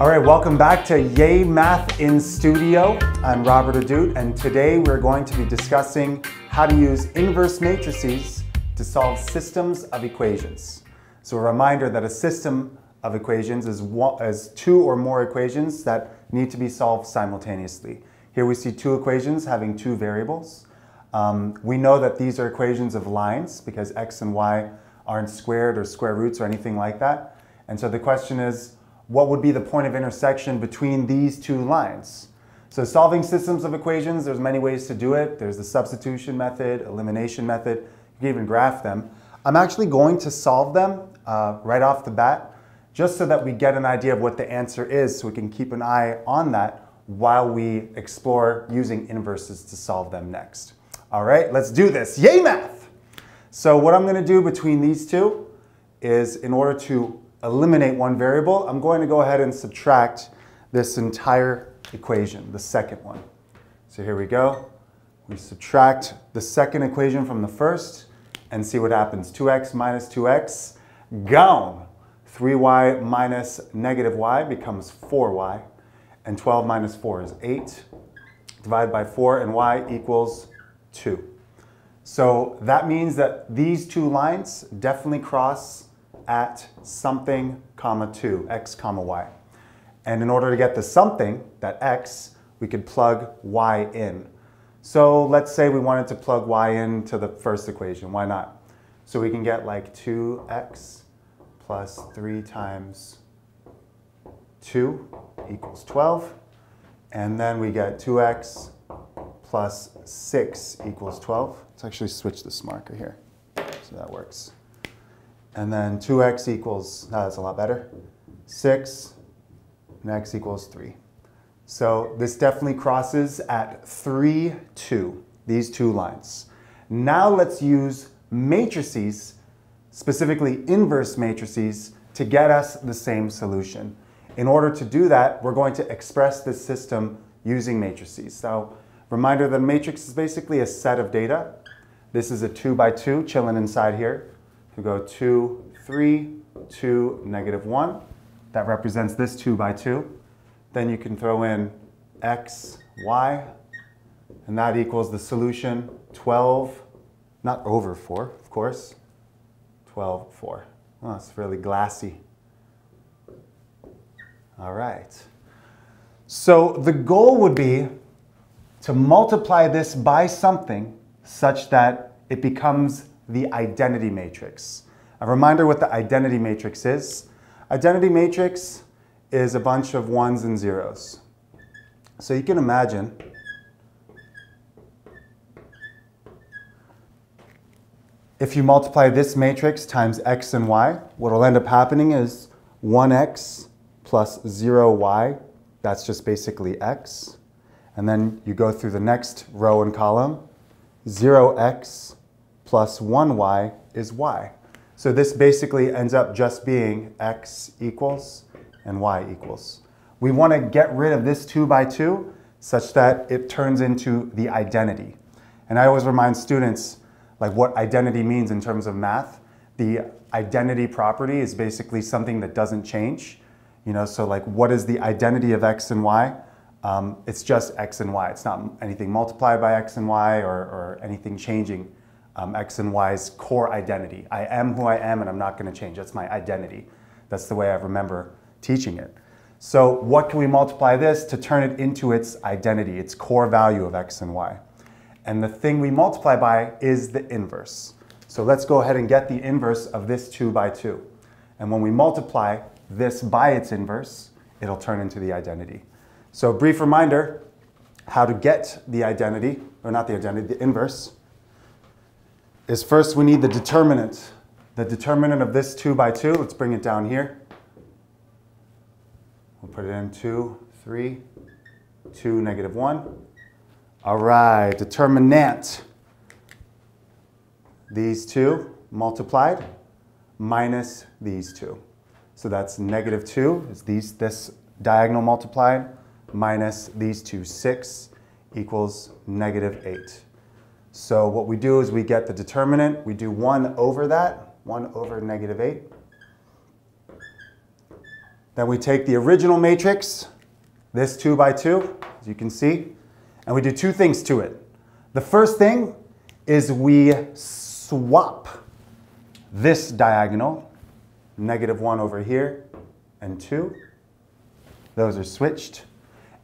All right, welcome back to Yay Math in Studio. I'm Robert Ahdoot, and today we're going to be discussing how to use inverse matrices to solve systems of equations. So a reminder that a system of equations is, one, is two or more equations that need to be solved simultaneously. Here we see two equations having two variables. Um, we know that these are equations of lines because x and y aren't squared or square roots or anything like that. And so the question is, what would be the point of intersection between these two lines? So solving systems of equations, there's many ways to do it. There's the substitution method, elimination method. You can even graph them. I'm actually going to solve them uh, right off the bat, just so that we get an idea of what the answer is, so we can keep an eye on that while we explore using inverses to solve them next. All right, let's do this. Yay math! So what I'm going to do between these two is in order to eliminate one variable, I'm going to go ahead and subtract this entire equation, the second one. So here we go. We subtract the second equation from the first and see what happens. 2x minus 2x, gone. 3y minus negative y becomes 4y, and 12 minus 4 is 8. Divide by 4, and y equals 2. So that means that these two lines definitely cross at something comma 2, x comma y. And in order to get the something, that x, we could plug y in. So let's say we wanted to plug y into the first equation. Why not? So we can get like 2x plus 3 times 2 equals 12. And then we get 2x plus 6 equals 12. Let's actually switch this marker here so that works. And then 2x equals, that's a lot better, 6, and x equals 3. So this definitely crosses at 3, 2, these two lines. Now let's use matrices, specifically inverse matrices, to get us the same solution. In order to do that, we're going to express this system using matrices. So reminder that a matrix is basically a set of data. This is a 2 by 2 chilling inside here. We go 2, 3, 2, negative 1. That represents this 2 by 2. Then you can throw in x, y, and that equals the solution 12, not over 4, of course, 12, 4. Well, it's really glassy. All right. So the goal would be to multiply this by something such that it becomes the identity matrix. A reminder what the identity matrix is. Identity matrix is a bunch of ones and zeros. So you can imagine if you multiply this matrix times x and y, what will end up happening is 1x plus 0y, that's just basically x. And then you go through the next row and column, 0x plus 1y is y. So this basically ends up just being x equals and y equals. We want to get rid of this 2 by 2 such that it turns into the identity. And I always remind students like what identity means in terms of math. The identity property is basically something that doesn't change. You know, so like what is the identity of x and y? Um, it's just x and y. It's not anything multiplied by x and y or, or anything changing um, X and Y's core identity. I am who I am and I'm not going to change. That's my identity. That's the way I remember teaching it. So what can we multiply this to turn it into its identity, its core value of X and Y? And the thing we multiply by is the inverse. So let's go ahead and get the inverse of this 2 by 2. And when we multiply this by its inverse, it'll turn into the identity. So brief reminder, how to get the identity, or not the identity, the inverse is first we need the determinant. The determinant of this 2 by 2, let's bring it down here. We'll put it in 2, 3, 2, negative 1. All right, determinant. These two multiplied minus these two. So that's negative 2 is these, this diagonal multiplied minus these two. 6 equals negative 8. So what we do is we get the determinant, we do 1 over that, 1 over negative 8. Then we take the original matrix, this 2 by 2, as you can see, and we do two things to it. The first thing is we swap this diagonal, negative 1 over here, and 2. Those are switched.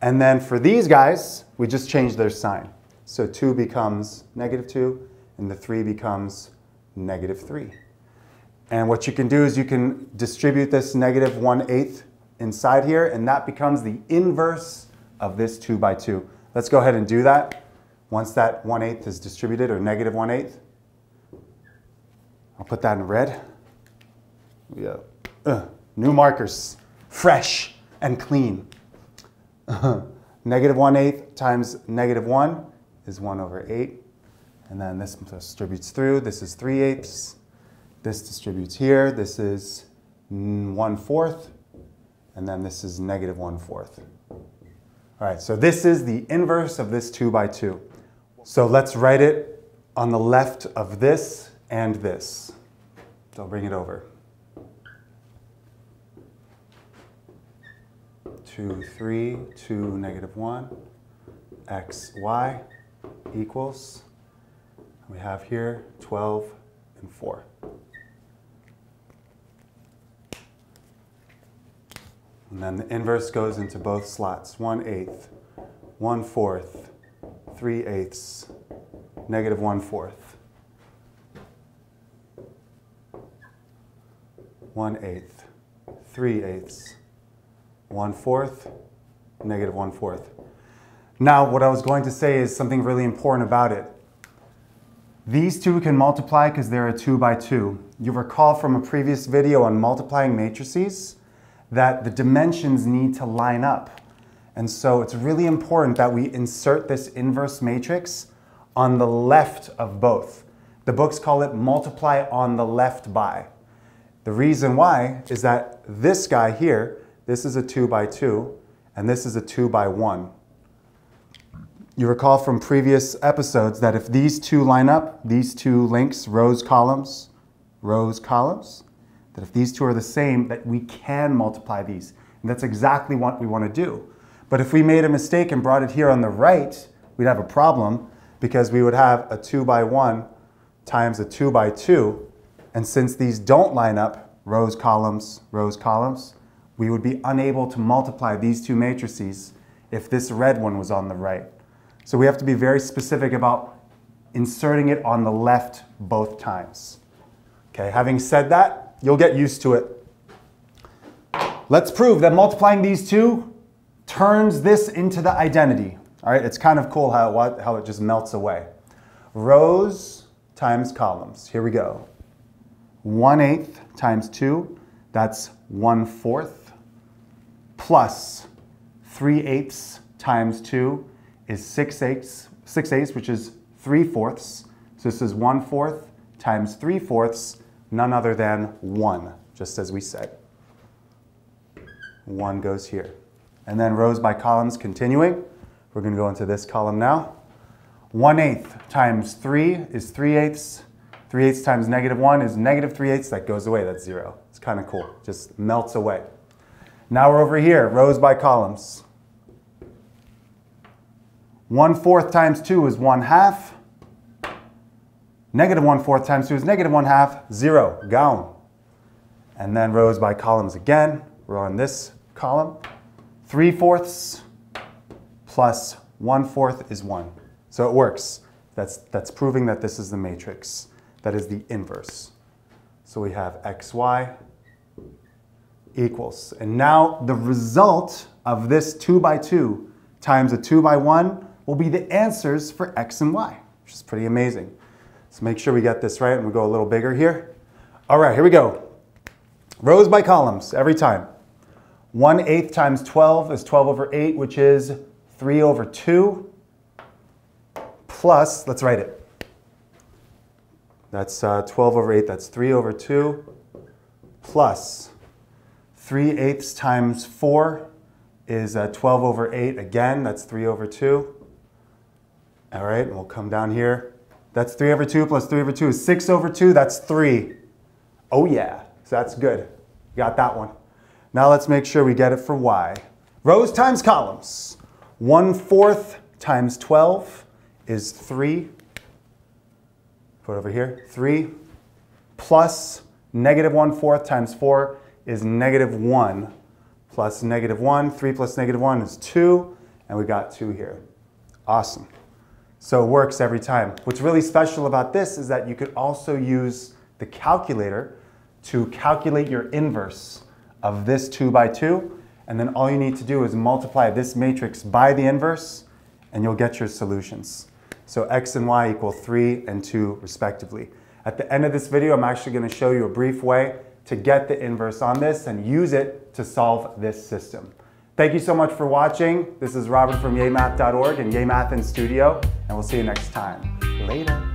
And then for these guys, we just change their sign. So 2 becomes negative 2, and the 3 becomes negative 3. And what you can do is you can distribute this negative 1 eighth inside here, and that becomes the inverse of this 2 by 2. Let's go ahead and do that. Once that 1 eighth is distributed, or negative 1 eighth, I'll put that in red. Yeah. Uh, new markers, fresh and clean. negative 1 eighth times negative 1 is 1 over 8. And then this distributes through. This is 3 eighths. This distributes here. This is 1 fourth. And then this is negative 1 fourth. All right, so this is the inverse of this 2 by 2. So let's write it on the left of this and this. So I'll bring it over. 2, 3, 2, negative 1, x, y equals, we have here 12 and 4. And then the inverse goes into both slots. 1 eighth, 1 fourth, 3 eighths, negative 1 fourth. 1 eighth, 3 eighths, 1 fourth, negative 1 fourth. Now, what I was going to say is something really important about it. These two can multiply because they're a 2 by 2. You recall from a previous video on multiplying matrices that the dimensions need to line up. And so it's really important that we insert this inverse matrix on the left of both. The books call it multiply on the left by. The reason why is that this guy here, this is a 2 by 2, and this is a 2 by 1. You recall from previous episodes that if these two line up, these two links, rows, columns, rows, columns, that if these two are the same, that we can multiply these. And that's exactly what we want to do. But if we made a mistake and brought it here on the right, we'd have a problem because we would have a 2 by 1 times a 2 by 2. And since these don't line up, rows, columns, rows, columns, we would be unable to multiply these two matrices if this red one was on the right. So we have to be very specific about inserting it on the left both times. Okay, having said that, You'll get used to it. Let's prove that multiplying these two turns this into the identity. All right, it's kind of cool how, what, how it just melts away. Rows times columns. Here we go. 1 eighth times 2, that's 1 fourth, plus 3 eighths times 2 is 6 eighths, 6 eighths, which is 3 fourths. So this is 1 fourth times 3 fourths, none other than 1, just as we said. 1 goes here. And then rows by columns continuing. We're going to go into this column now. 1 eighth times 3 is 3 eighths. 3 eighths times negative 1 is negative 3 eighths. That goes away. That's 0. It's kind of cool. Just melts away. Now we're over here, rows by columns. 1 fourth times 2 is 1 half. Negative 1 fourth times 2 is negative 1 half, 0, gone. And then rows by columns again. We're on this column. 3 fourths plus 1 fourth is 1. So it works. That's, that's proving that this is the matrix. That is the inverse. So we have xy equals. And now the result of this 2 by 2 times a 2 by 1 will be the answers for x and y, which is pretty amazing. So make sure we get this right and we go a little bigger here. All right, here we go. Rows by columns every time. 1 eighth times 12 is 12 over 8, which is 3 over 2, plus, let's write it. That's uh, 12 over 8, that's 3 over 2, plus 3 eighths times 4 is uh, 12 over 8 again, that's 3 over 2. All right, and we'll come down here. That's 3 over 2 plus 3 over 2 is 6 over 2. That's 3. Oh, yeah. So that's good. Got that one. Now let's make sure we get it for y. Rows times columns. 1 fourth times 12 is 3. Put over here. 3 plus negative 1 fourth times 4 is negative 1 plus negative 1. 3 plus negative 1 is 2. And we got 2 here. Awesome. So it works every time. What's really special about this is that you could also use the calculator to calculate your inverse of this 2 by 2. And then all you need to do is multiply this matrix by the inverse, and you'll get your solutions. So x and y equal 3 and 2 respectively. At the end of this video, I'm actually going to show you a brief way to get the inverse on this and use it to solve this system. Thank you so much for watching. This is Robert from yaymath.org and Yay Math in Studio, and we'll see you next time. Later.